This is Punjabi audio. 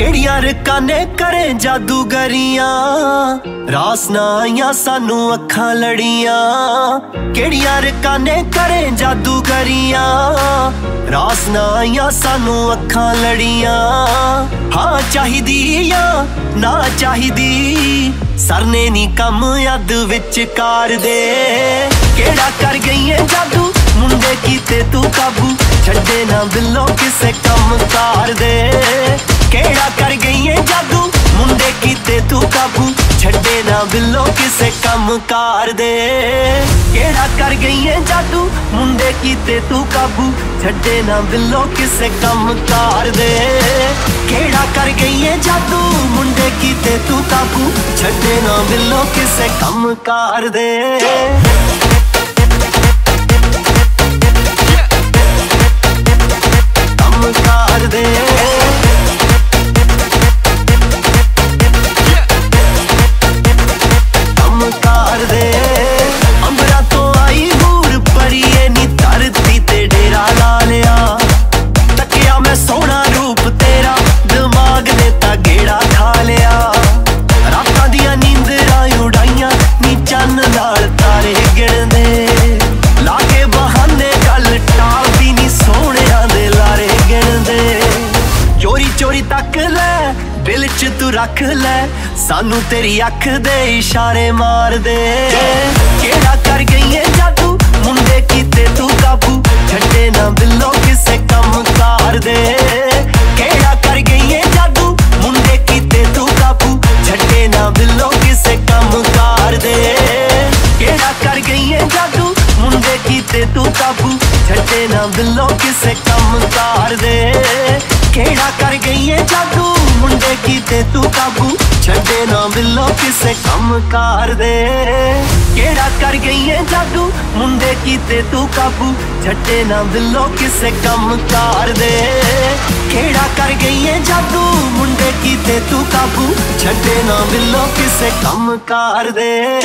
ਕਿਹੜੀਆਂ ਰਕਾਨੇ ਕਰੇ ਜਾਦੂਗਰੀਆਂ? ਰਾਸ ਨਾ ਆਈਆਂ, ਸਾਨੂੰ ਅੱਖਾਂ ਲੜੀਆਂ। ਕਿਹੜੀਆਂ ਰਕਾਨੇ ਕਰੇ ਜਾਦੂਗਰੀਆਂ? ਰਾਸ ਨਾ ਆਈਆਂ, ਸਾਨੂੰ ਅੱਖਾਂ ਲੜੀਆਂ। ਹਾਂ ਚਾਹੀਦੀ ਆ ਨਾ ਚਾਹੀਦੀ। ਸਰਨੇ ਨਹੀਂ ਕੰਮ ਯੱਦ ਵਿੱਚ ਕਾਰ ਦੇ। ਕਿਹੜਾ ਕਰ ਗਈ ਜਾਦੂ? ਮੁੰਡੇ ਕੀਤੇ ਤੂੰ ਕਾਬੂ। ਛੱਡੇ ਨਾ ਬਿੱਲੋ ਕਿਸੇ ਕੰਮ ਕਾਰ ਦੇ। ਬਿੱਲੋ ਕਿਸੇ ਕੰਮ ਕਾਰ ਦੇ। ਕਿਹੜਾ ਕਰ ਗਈ ਏ ਜਾਦੂ? ਮੁੰਡੇ ਕੀਤੇ ਤੂੰ ਕਾਬੂ? ਛੱਡੇ ਨਾ ਬਿੱਲੋ ਕਿਸੇ ਕੰਮ ਕਾਰ ਦੇ। ਕਿਹੜਾ ਕਰ ਗਈ ਏ ਜਾਦੂ? ਮੁੰਡੇ ਕੀਤੇ ਤੂੰ ਕਾਬੂ? ਛੱਡੇ ਨਾ ਬਿੱਲੋ ਕਿਸੇ ਕੰਮ ਕਾਰ ਦੇ। ਚੋਰੀ ਲੈ, ਦਿਲ 'ਚ ਤੂੰ ਰੱਖ ਲੈ, ਸਾਨੂੰ ਤੇਰੀ ਅੱਖ ਦੇ ਇਸ਼ਾਰੇ ਮਾਰਦੇ ਕਿਹੜਾ ਕਰ ਗਈ ਏ ਜਾਦੂ? ਮੁੰਡੇ ਕੀਤੇ ਤੂੰ ਕਾਬੂ? ਛੱਡੇ ਨਾ ਬਿੱਲੋ ਕਿਸੇ ਕੰਮ ਕਾਰ ਦੇ। ਕਿਹੜਾ ਕਰ ਗਈ ਏ ਜਾਦੂ? ਮੁੰਡੇ ਕੀਤੇ ਤੂੰ ਕਾਬੂ? ਛੱਡੇ ਨਾ ਬਿੱਲੋ ਕਿਸੇ ਕੰਮ ਕਾਰ ਦੇ। ਕਿਹੜਾ ਕਰ ਗਈ ਏ ਜਾਦੂ? ਮੁੰਡੇ ਕੀਤੇ ਤੂੰ ਕਾਬੂ? ਛੱਡੇ ਨਾ ਬਿੱਲੋ ਕਿਸੇ ਕੰਮ ਕਾਰ ਦੇ। ਕਿਹੜਾ ਕਰ ਗਈ ਜਾਦੂ? ਮੁੰਡੇ ਕੀਤੇ ਤੂੰ ਕਾਬੂ? ਛੱਡੇ ਨਾ ਬਿੱਲੋ ਕਿਸੇ ਕੰਮ ਕਾਰ ਦੇ। ਕਿਹੜਾ ਕਰ ਗਈਏ ਜਾਦੂ? ਮੁੰਡੇ ਕੀਤੇ ਤੂੰ ਕਾਬੂ? ਛੱਡੇ ਨਾ ਬਿੱਲੋ ਕਿਸੇ ਕੰਮ ਕਾਰ ਦੇ। ਕਿਹੜਾ ਕਰ ਗਈ ਜਾਦੂ? ਮੁੰਡੇ ਕੀਤੇ ਤੂੰ ਕਾਬੂ? ਛੱਡੇ ਨਾ ਬਿੱਲੋ ਕਿਸੇ ਕੰਮ ਕਾਰ ਦੇ।